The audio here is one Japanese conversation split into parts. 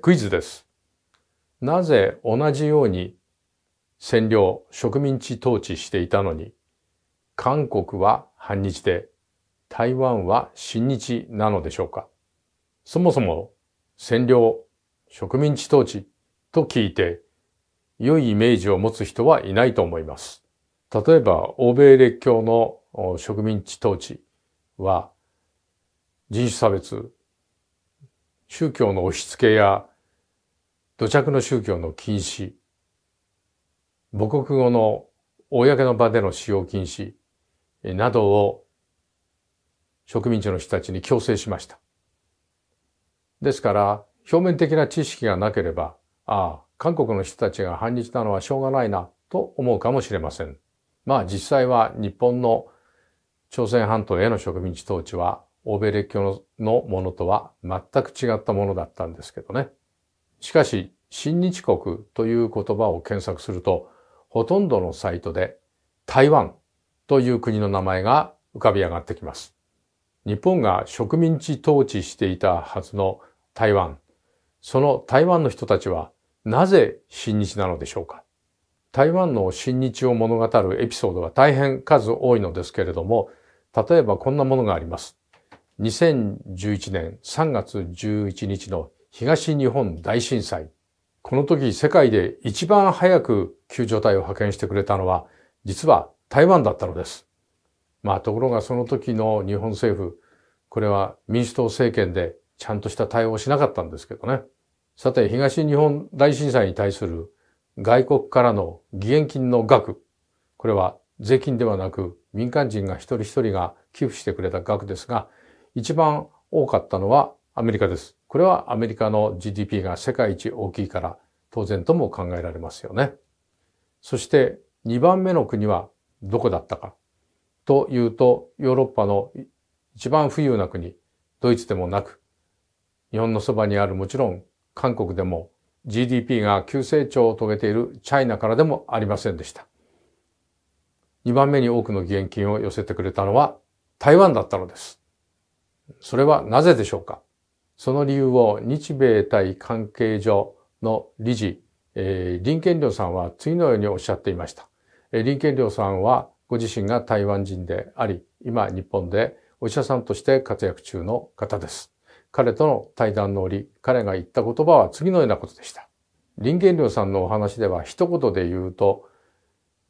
クイズです。なぜ同じように占領、植民地統治していたのに、韓国は反日で、台湾は親日なのでしょうか？そもそも占領、植民地統治と聞いて、良いイメージを持つ人はいないと思います。例えば、欧米列強の植民地統治は、人種差別、宗教の押し付けや土着の宗教の禁止、母国語の公の場での使用禁止などを植民地の人たちに強制しました。ですから、表面的な知識がなければ、ああ、韓国の人たちが反日なのはしょうがないなと思うかもしれません。まあ実際は日本の朝鮮半島への植民地統治は欧米列強のものとは全く違ったものだったんですけどね。しかし、新日国という言葉を検索すると、ほとんどのサイトで台湾という国の名前が浮かび上がってきます。日本が植民地統治していたはずの台湾。その台湾の人たちはなぜ新日なのでしょうか台湾の新日を物語るエピソードは大変数多いのですけれども、例えばこんなものがあります。2011年3月11日の東日本大震災。この時世界で一番早く救助隊を派遣してくれたのは実は台湾だったのです。まあところがその時の日本政府、これは民主党政権でちゃんとした対応をしなかったんですけどね。さて東日本大震災に対する外国からの義援金の額、これは税金ではなく民間人が一人一人が寄付してくれた額ですが、一番多かったのはアメリカです。これはアメリカの GDP が世界一大きいから当然とも考えられますよね。そして2番目の国はどこだったかというとヨーロッパの一番富裕な国、ドイツでもなく、日本のそばにあるもちろん韓国でも GDP が急成長を遂げているチャイナからでもありませんでした。2番目に多くの義援金を寄せてくれたのは台湾だったのです。それはなぜでしょうか？その理由を日米対関係上の理事、えー、林健良さんは次のようにおっしゃっていました。えー、林健良さんはご自身が台湾人であり、今日本でお医者さんとして活躍中の方です。彼との対談の折、彼が言った言葉は次のようなことでした。林健良さんのお話では一言で言うと、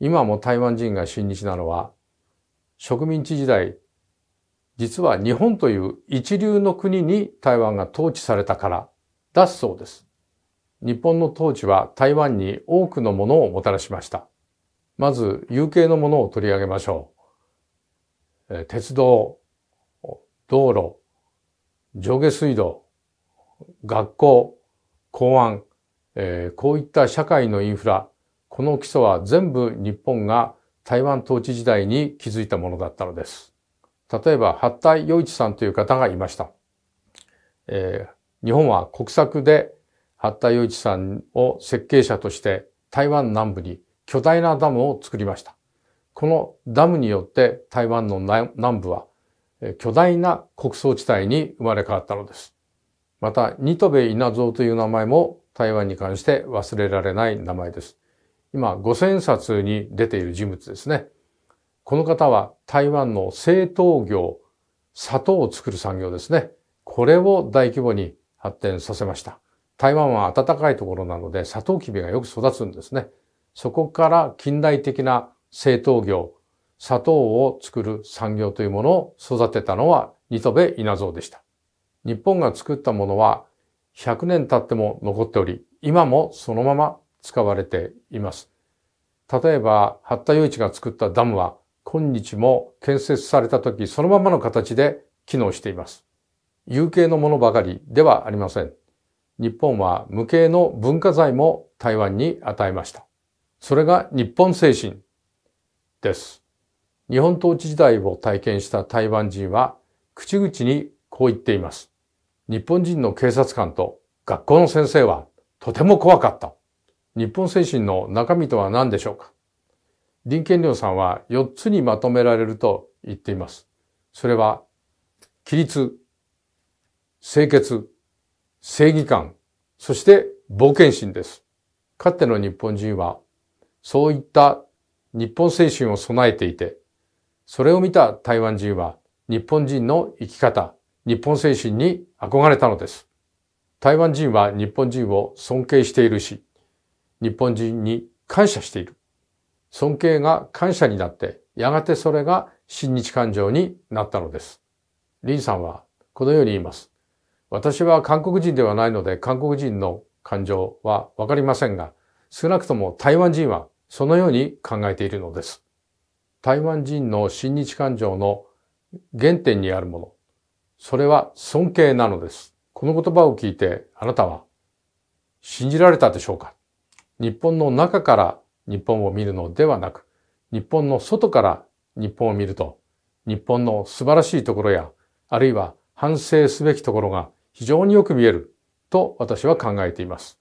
今も台湾人が親日なのは、植民地時代実は日本という一流の国に台湾が統治されたからだそうです。日本の統治は台湾に多くのものをもたらしました。まず、有形のものを取り上げましょう。鉄道、道路、上下水道、学校、公安、えー、こういった社会のインフラ、この基礎は全部日本が台湾統治時代に築いたものだったのです。例えば、八田洋一さんという方がいました。えー、日本は国策で八田洋一さんを設計者として台湾南部に巨大なダムを作りました。このダムによって台湾の南部は巨大な国葬地帯に生まれ変わったのです。また、ニトベ稲造という名前も台湾に関して忘れられない名前です。今、五千冊に出ている人物ですね。この方は台湾の製糖業、砂糖を作る産業ですね。これを大規模に発展させました。台湾は暖かいところなので砂糖きびがよく育つんですね。そこから近代的な製糖業、砂糖を作る産業というものを育てたのはニトベ稲造でした。日本が作ったものは100年経っても残っており、今もそのまま使われています。例えば、八田雄一が作ったダムは今日も建設された時そのままの形で機能しています。有形のものばかりではありません。日本は無形の文化財も台湾に与えました。それが日本精神です。日本統治時代を体験した台湾人は口々にこう言っています。日本人の警察官と学校の先生はとても怖かった。日本精神の中身とは何でしょうか？林健良さんは4つにまとめられると言っています。それは、規律、清潔、正義感、そして冒険心です。かつての日本人は、そういった日本精神を備えていて、それを見た台湾人は日本人の生き方、日本精神に憧れたのです。台湾人は日本人を尊敬しているし、日本人に感謝している。尊敬が感謝になって、やがてそれが親日感情になったのです。林さんはこのように言います。私は韓国人ではないので韓国人の感情はわかりませんが、少なくとも台湾人はそのように考えているのです。台湾人の親日感情の原点にあるもの、それは尊敬なのです。この言葉を聞いてあなたは信じられたでしょうか？日本の中から日本を見るのではなく、日本の外から日本を見ると、日本の素晴らしいところや、あるいは反省すべきところが非常によく見えると私は考えています。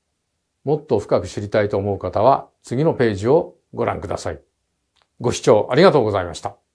もっと深く知りたいと思う方は次のページをご覧ください。ご視聴ありがとうございました。